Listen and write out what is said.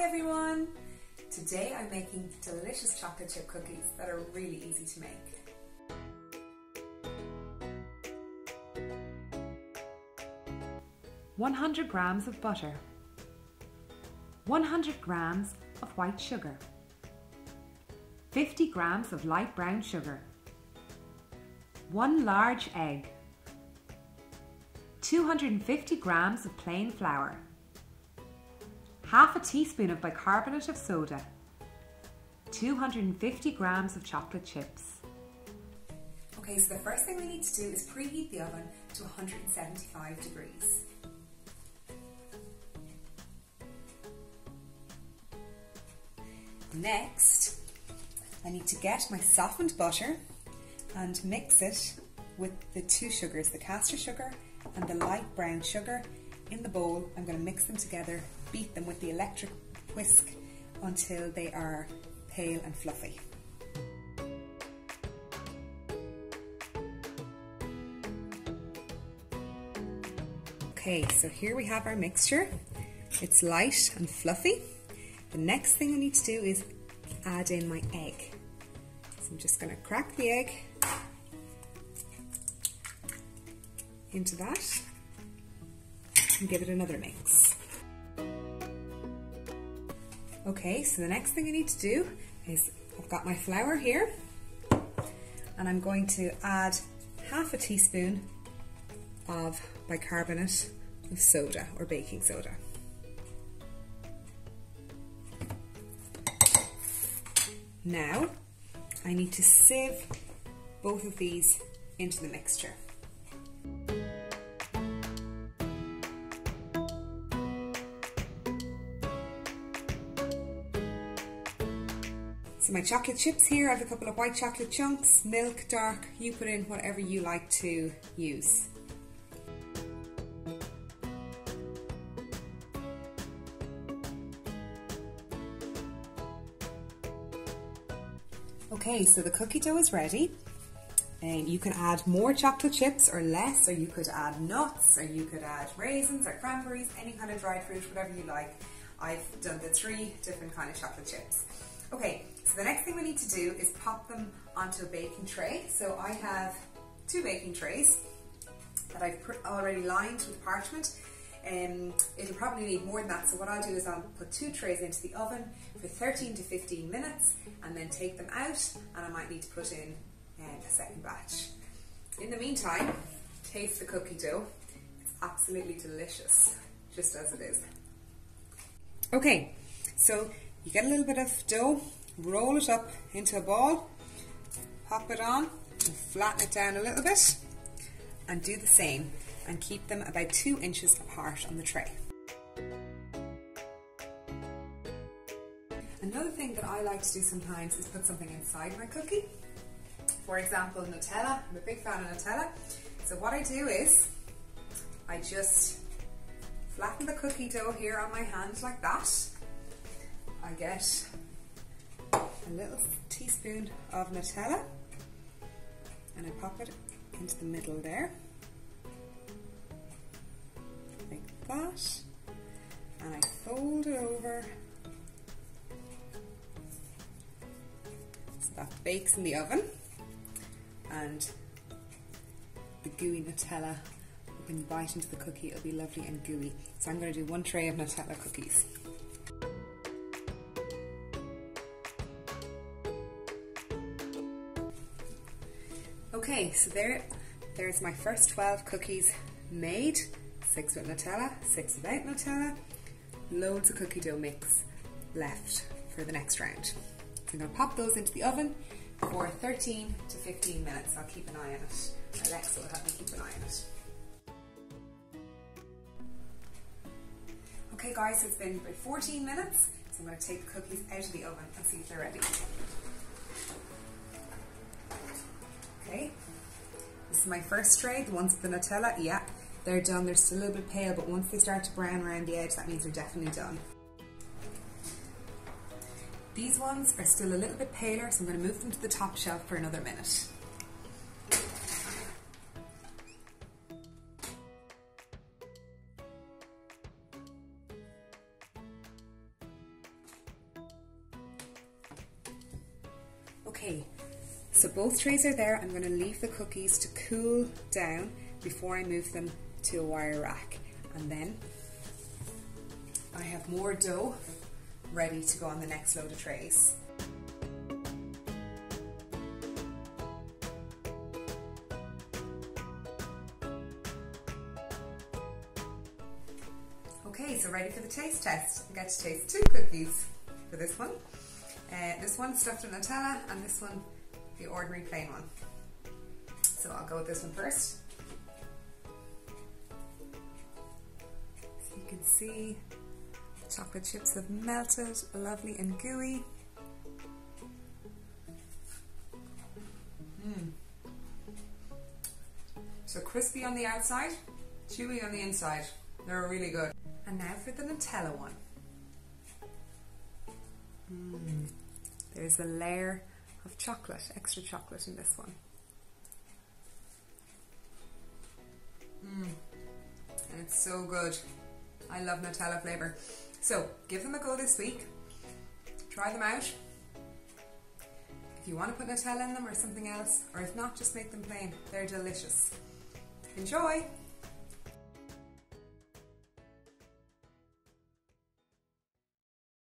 Hi everyone! Today I'm making delicious chocolate chip cookies that are really easy to make. One hundred grams of butter. One hundred grams of white sugar. Fifty grams of light brown sugar. One large egg. 250 grams of plain flour half a teaspoon of bicarbonate of soda, 250 grams of chocolate chips. Okay, so the first thing we need to do is preheat the oven to 175 degrees. Next, I need to get my softened butter and mix it with the two sugars, the caster sugar and the light brown sugar in the bowl. I'm going to mix them together beat them with the electric whisk until they are pale and fluffy. Okay, so here we have our mixture. It's light and fluffy. The next thing I need to do is add in my egg. So I'm just going to crack the egg into that and give it another mix. Okay, so the next thing I need to do is I've got my flour here and I'm going to add half a teaspoon of bicarbonate of soda or baking soda. Now I need to sieve both of these into the mixture. So my chocolate chips here, I have a couple of white chocolate chunks, milk, dark, you put in whatever you like to use. Okay, so the cookie dough is ready. And you can add more chocolate chips or less, or you could add nuts, or you could add raisins or cranberries, any kind of dried fruit, whatever you like. I've done the three different kind of chocolate chips. Okay, so the next thing we need to do is pop them onto a baking tray. So I have two baking trays that I've already lined with parchment. Um, it'll probably need more than that, so what I'll do is I'll put two trays into the oven for 13 to 15 minutes and then take them out and I might need to put in um, a second batch. In the meantime, taste the cookie dough. It's absolutely delicious, just as it is. Okay, so you get a little bit of dough, roll it up into a ball, pop it on, and flatten it down a little bit, and do the same, and keep them about two inches apart on the tray. Another thing that I like to do sometimes is put something inside my cookie. For example, Nutella. I'm a big fan of Nutella. So what I do is, I just flatten the cookie dough here on my hand like that, I get a little teaspoon of Nutella and I pop it into the middle there like that and I fold it over. So that bakes in the oven and the gooey Nutella when you bite into the cookie it'll be lovely and gooey. So I'm going to do one tray of Nutella cookies Okay, so there, there's my first 12 cookies made. Six with Nutella, six without Nutella. Loads of cookie dough mix left for the next round. So I'm to pop those into the oven for 13 to 15 minutes. I'll keep an eye on it. Alexa will have me keep an eye on it. Okay guys, it's been about 14 minutes. So I'm to take the cookies out of the oven and see if they're ready. Okay, this is my first tray, the ones with the Nutella, yeah, they're done, they're still a little bit pale, but once they start to brown around the edge, that means they're definitely done. These ones are still a little bit paler, so I'm going to move them to the top shelf for another minute. Okay, so both trays are there. I'm going to leave the cookies to cool down before I move them to a wire rack. And then I have more dough ready to go on the next load of trays. Okay, so ready for the taste test. I get to taste two cookies for this one. Uh, this one stuffed with Nutella and this one the ordinary plain one. So I'll go with this one first. So you can see the chocolate chips have melted, lovely and gooey. Mm. So crispy on the outside, chewy on the inside. They're really good. And now for the Nutella one. Mm. There's a layer of chocolate, extra chocolate in this one. Mm. And it's so good. I love Nutella flavour. So give them a go this week. Try them out. If you want to put Nutella in them or something else, or if not, just make them plain. They're delicious. Enjoy!